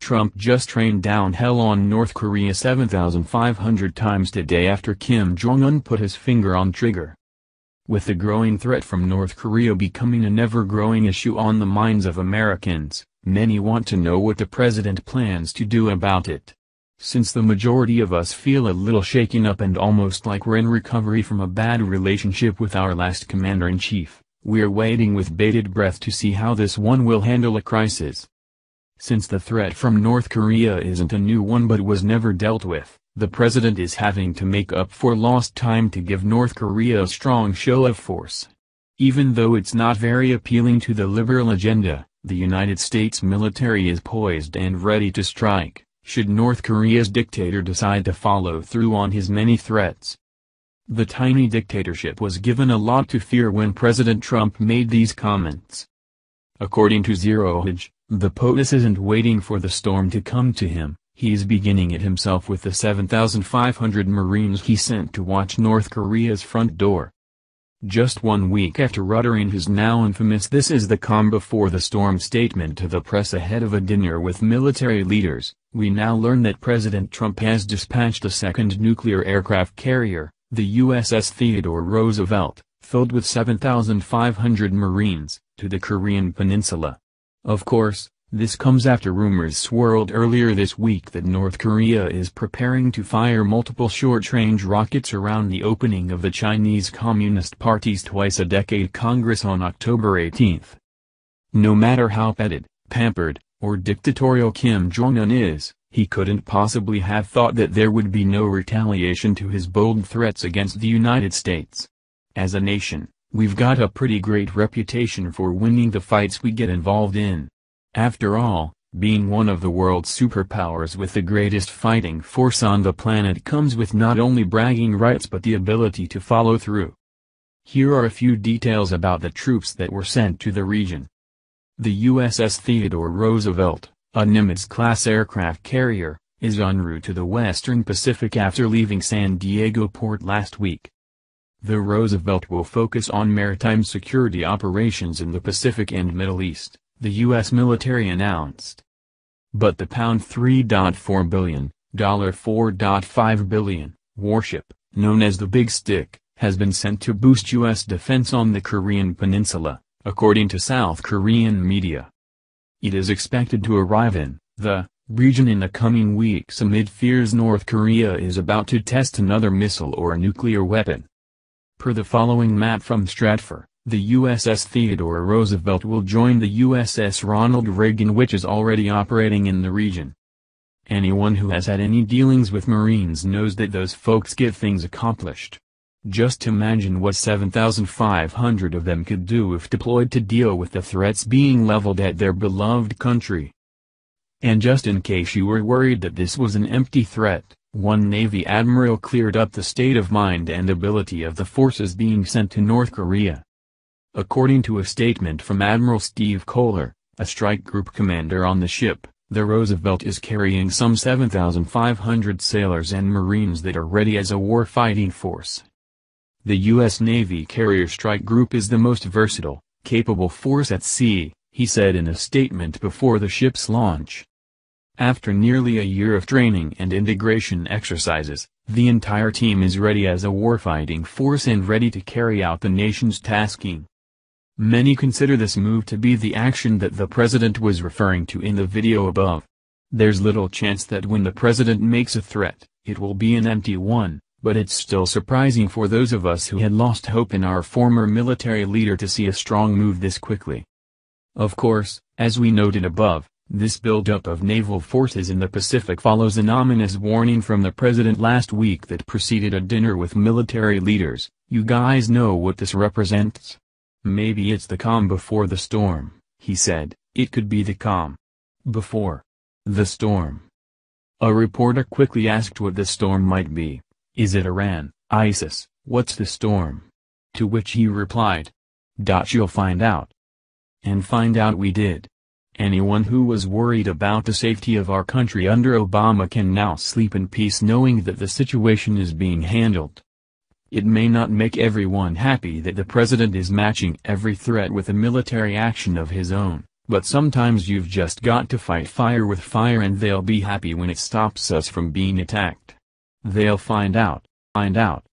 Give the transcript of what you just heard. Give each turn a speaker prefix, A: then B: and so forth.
A: Trump just rained down hell on North Korea 7,500 times today after Kim Jong-un put his finger on trigger. With the growing threat from North Korea becoming an ever-growing issue on the minds of Americans, many want to know what the president plans to do about it. Since the majority of us feel a little shaken up and almost like we're in recovery from a bad relationship with our last commander-in-chief, we're waiting with bated breath to see how this one will handle a crisis. Since the threat from North Korea isn't a new one but was never dealt with, the president is having to make up for lost time to give North Korea a strong show of force. Even though it's not very appealing to the liberal agenda, the United States military is poised and ready to strike, should North Korea's dictator decide to follow through on his many threats. The tiny dictatorship was given a lot to fear when President Trump made these comments. According to Zero Hedge, the POTUS isn't waiting for the storm to come to him, he's beginning it himself with the 7,500 Marines he sent to watch North Korea's front door. Just one week after uttering his now infamous this is the calm before the storm statement to the press ahead of a dinner with military leaders, we now learn that President Trump has dispatched a second nuclear aircraft carrier, the USS Theodore Roosevelt, filled with 7,500 Marines, to the Korean peninsula. Of course, this comes after rumors swirled earlier this week that North Korea is preparing to fire multiple short-range rockets around the opening of the Chinese Communist Party's twice-a-decade Congress on October 18. No matter how petted, pampered, or dictatorial Kim Jong-un is, he couldn't possibly have thought that there would be no retaliation to his bold threats against the United States. As a nation, We've got a pretty great reputation for winning the fights we get involved in. After all, being one of the world's superpowers with the greatest fighting force on the planet comes with not only bragging rights but the ability to follow through. Here are a few details about the troops that were sent to the region. The USS Theodore Roosevelt, a Nimitz-class aircraft carrier, is en route to the western Pacific after leaving San Diego port last week. The Roosevelt will focus on maritime security operations in the Pacific and Middle East, the U.S. military announced. But the pound $3.4 billion, 4.5 billion, warship, known as the Big Stick, has been sent to boost U.S. defense on the Korean peninsula, according to South Korean media. It is expected to arrive in the region in the coming weeks amid fears North Korea is about to test another missile or nuclear weapon. Per the following map from Stratfor, the USS Theodore Roosevelt will join the USS Ronald Reagan which is already operating in the region. Anyone who has had any dealings with Marines knows that those folks get things accomplished. Just imagine what 7,500 of them could do if deployed to deal with the threats being leveled at their beloved country. And just in case you were worried that this was an empty threat, one Navy admiral cleared up the state of mind and ability of the forces being sent to North Korea. According to a statement from Admiral Steve Koehler, a strike group commander on the ship, the Roosevelt is carrying some 7,500 sailors and Marines that are ready as a war-fighting force. The U.S. Navy Carrier Strike Group is the most versatile, capable force at sea, he said in a statement before the ship's launch. After nearly a year of training and integration exercises, the entire team is ready as a warfighting force and ready to carry out the nation's tasking. Many consider this move to be the action that the president was referring to in the video above. There's little chance that when the president makes a threat, it will be an empty one, but it's still surprising for those of us who had lost hope in our former military leader to see a strong move this quickly. Of course, as we noted above, this buildup of naval forces in the Pacific follows an ominous warning from the president last week that preceded a dinner with military leaders. You guys know what this represents? Maybe it's the calm before the storm, he said, it could be the calm. Before. The storm. A reporter quickly asked what the storm might be. Is it Iran, ISIS, what's the storm? To which he replied. Dot you'll find out. And find out we did. Anyone who was worried about the safety of our country under Obama can now sleep in peace knowing that the situation is being handled. It may not make everyone happy that the president is matching every threat with a military action of his own, But sometimes you've just got to fight fire with fire and they'll be happy when it stops us from being attacked. They'll find out, find out,